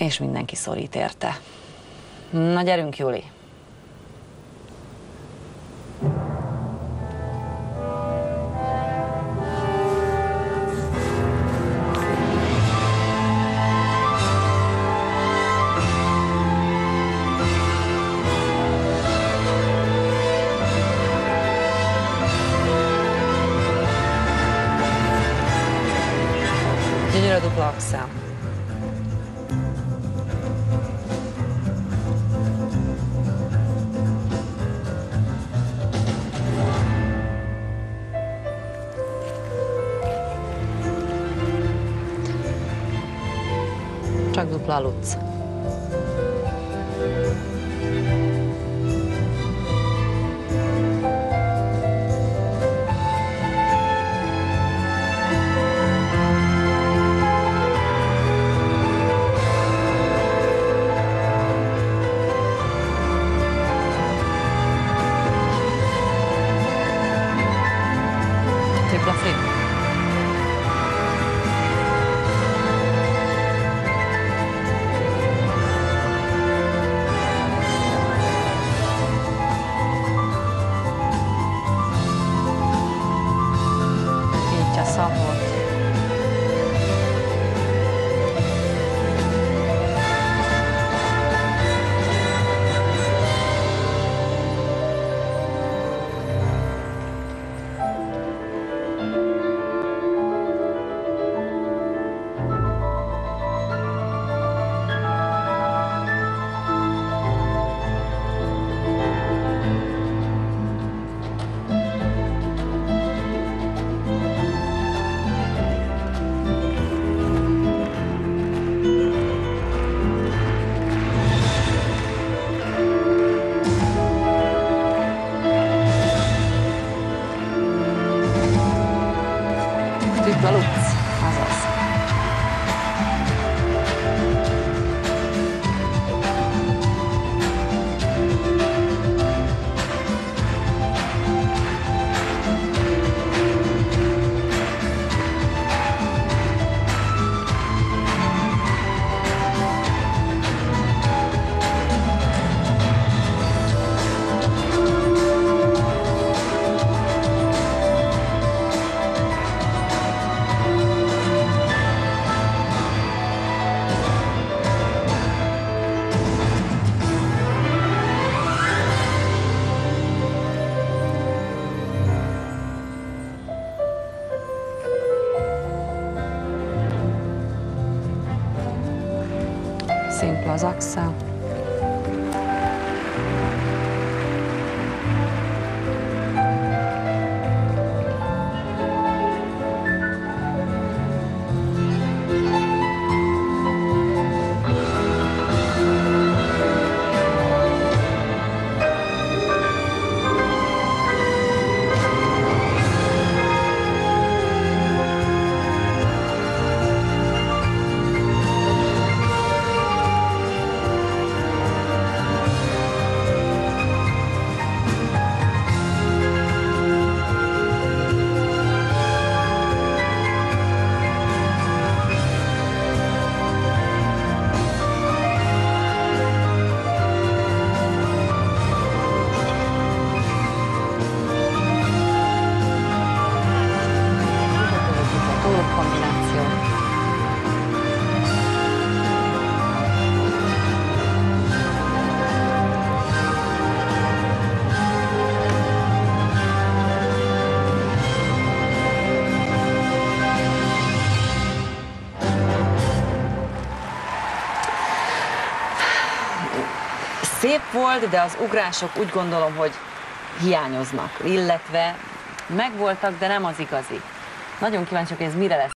És mindenki szorít érte. Na gyerünk, Juli. Gyönyörű a dupla axel. Czak lub Lalutce. halo. simple ação. Szép volt, de az ugrások úgy gondolom, hogy hiányoznak, illetve megvoltak, de nem az igazi. Nagyon kíváncsi, hogy ez mire lesz